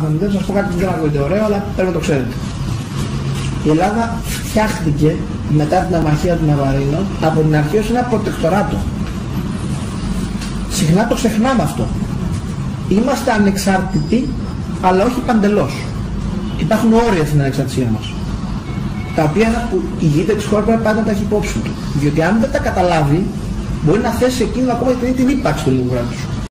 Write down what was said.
Δεν θα σας πω κάτι που δεν ακούγεται ωραίο, αλλά πρέπει να το ξέρετε. Η Ελλάδα φτιάχτηκε μετά την αμαχία του Ναβαρίνο από την αρχή ως ένα προτεκτοράτο. Συχνά το ξεχνάμε αυτό. Είμαστε ανεξάρτητοι, αλλά όχι παντελώς. Υπάρχουν όρια στην ανεξαρτησία μας. Τα οποία η ηγείται της χώρας πρέπει πάντα να τα έχει υπόψη του. Διότι αν δεν τα καταλάβει, μπορεί να θέσει εκείνο ακόμα και την ύπαρξη του λίγου κράτους.